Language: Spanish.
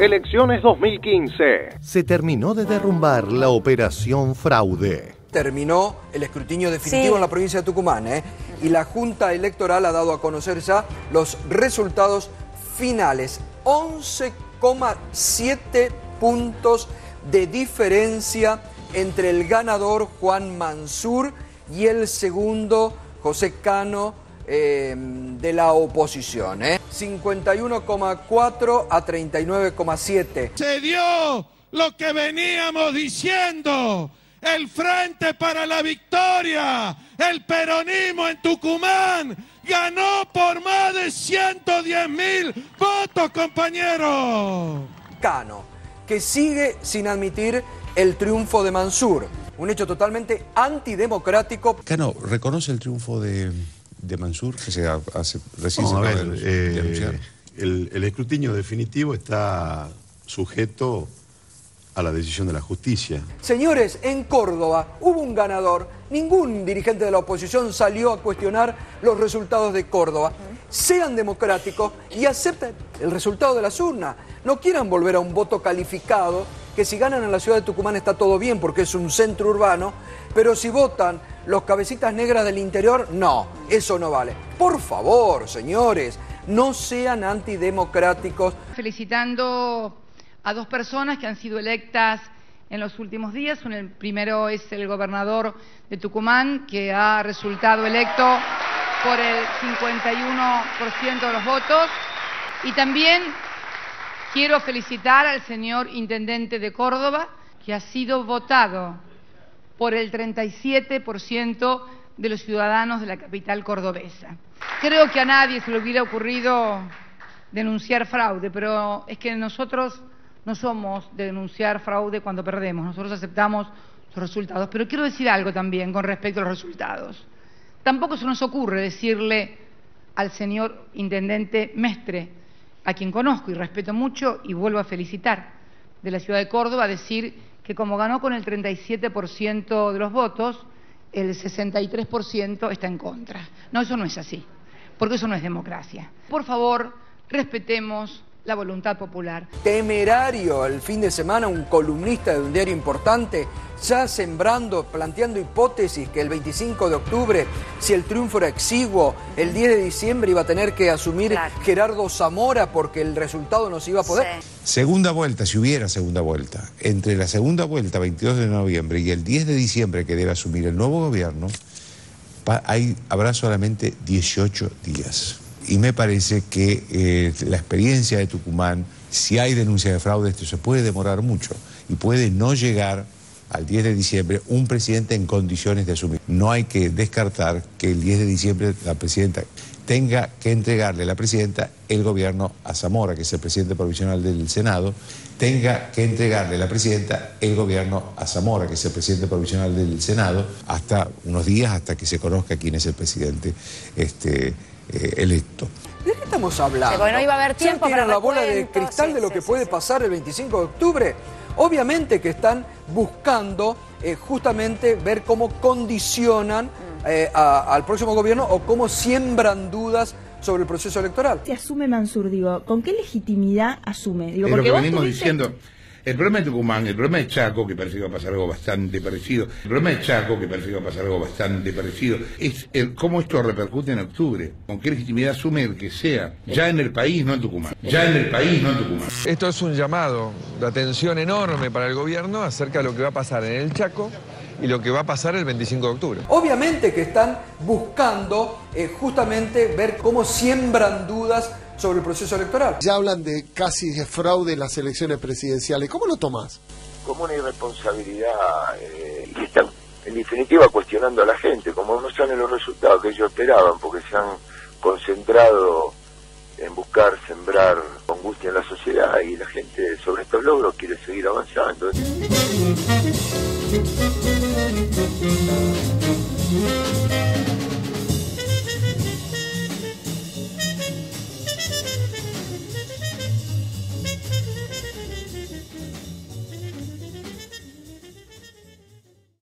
Elecciones 2015. Se terminó de derrumbar la operación fraude. Terminó el escrutinio definitivo Sí. en la provincia de Tucumán ¿eh? y la Junta Electoral ha dado a conocer ya los resultados finales. 11,7 puntos de diferencia entre el ganador Juan Mansur y el segundo José Cano eh, de la oposición. ¿eh? 51,4 a 39,7. Se dio lo que veníamos diciendo. El Frente para la Victoria, el peronismo en Tucumán, ganó por más de 110 mil votos, compañeros. Cano, que sigue sin admitir el triunfo de Mansur. Un hecho totalmente antidemocrático. Cano, ¿reconoce el triunfo de, de Mansur que se ha- hace recién No, se a acaba ver, de eh, el, el escrutinio definitivo está sujeto a la decisión de la justicia. Señores, en Córdoba hubo un ganador. Ningún dirigente de la oposición salió a cuestionar los resultados de Córdoba. Sean democráticos y acepten el resultado de las urnas. No quieran volver a un voto calificado, que si ganan en la ciudad de Tucumán está todo bien porque es un centro urbano, pero si votan los cabecitas negras del interior, no, eso no vale. Por favor, señores, no sean antidemocráticos. felicitando a dos personas que han sido electas en los últimos días. El primero es el gobernador de Tucumán, que ha resultado electo por el 51% de los votos. Y también quiero felicitar al señor intendente de Córdoba, que ha sido votado por el 37% de los ciudadanos de la capital cordobesa. Creo que a nadie se le hubiera ocurrido denunciar fraude, pero es que nosotros no somos de denunciar fraude cuando perdemos, nosotros aceptamos los resultados. Pero quiero decir algo también con respecto a los resultados. Tampoco se nos ocurre decirle al señor intendente Mestre, a quien conozco y respeto mucho y vuelvo a felicitar de la ciudad de Córdoba, decir que como ganó con el 37% de los votos, el 63% está en contra. No, eso no es así, porque eso no es democracia. Por favor, respetemos la voluntad popular. temerario el fin de semana un columnista de un diario importante ya sembrando, planteando hipótesis que el 25 de octubre, si el triunfo era exiguo, el 10 de diciembre iba a tener que asumir Claro. Gerardo Zamora porque el resultado no se iba a poder. Sí. Segunda vuelta, si hubiera segunda vuelta, entre la segunda vuelta, 22 de noviembre, y el 10 de diciembre que debe asumir el nuevo gobierno, hay, habrá solamente 18 días. Y me parece que eh, la experiencia de Tucumán, si hay denuncia de fraude, esto se puede demorar mucho y puede no llegar al 10 de diciembre un presidente en condiciones de asumir. No hay que descartar que el 10 de diciembre la presidenta tenga que entregarle la presidenta el gobierno a Zamora, que es el presidente provisional del Senado, tenga que entregarle la presidenta el gobierno a Zamora, que es el presidente provisional del Senado, hasta unos días, hasta que se conozca quién es el presidente este, eh, electo. ¿De qué estamos hablando? Porque no iba a haber ¿Ustedes tiempo para la bola de cristal Sí, de lo sí, que sí, puede sí. pasar el 25 de octubre? Obviamente que están buscando eh, justamente ver cómo condicionan Mm. eh, a- al próximo gobierno o cómo siembran dudas sobre el proceso electoral. Se asume Mansur, digo, ¿con qué legitimidad asume? Digo, Es lo porque que vos venimos tuviste- diciendo. El problema de Tucumán, el problema de Chaco, que parece que va a pasar algo bastante parecido, el problema de Chaco, que parece que va a pasar algo bastante parecido, es el, cómo esto repercute en octubre, con qué legitimidad asume el que sea, ya en el país, no en Tucumán, ya en el país, no en Tucumán. Esto es un llamado de atención enorme para el gobierno acerca de lo que va a pasar en el Chaco y lo que va a pasar el 25 de octubre. Obviamente que están buscando eh, justamente ver cómo siembran dudas sobre el proceso electoral. Ya hablan de casi de fraude en las elecciones presidenciales. ¿Cómo lo tomás? como una irresponsabilidad eh, y están en definitiva cuestionando a la gente, como no salen los resultados que ellos esperaban, porque se han concentrado en buscar sembrar angustia en la sociedad y la gente sobre estos logros quiere seguir avanzando.